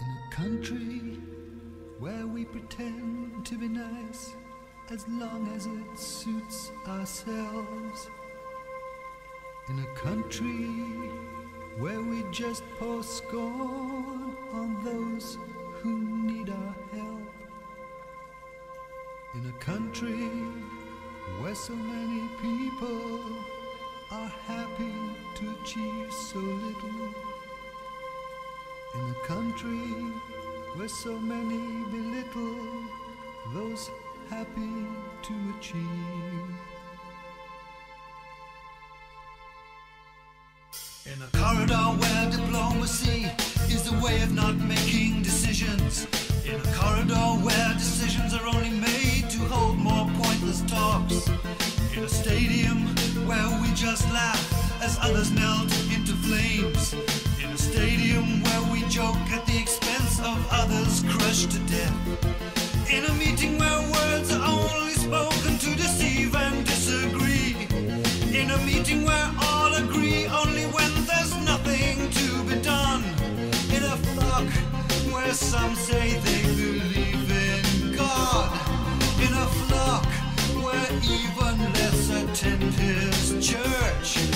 In a country where we pretend to be nice as long as it suits ourselves. In a country where we just pour scorn on those who need our help. In a country where so many people are happy to achieve so little. In a country where so many belittle those happy to achieve. In a corridor where diplomacy is the way of not making decisions. In a corridor where decisions are only made to hold more pointless talks. In a stadium where we just laugh as others melt into flames. A stadium where we joke at the expense of others crushed to death. In a meeting where words are only spoken to deceive and disagree. In a meeting where all agree only when there's nothing to be done. In a flock where some say they believe in God. In a flock where even less attend his church.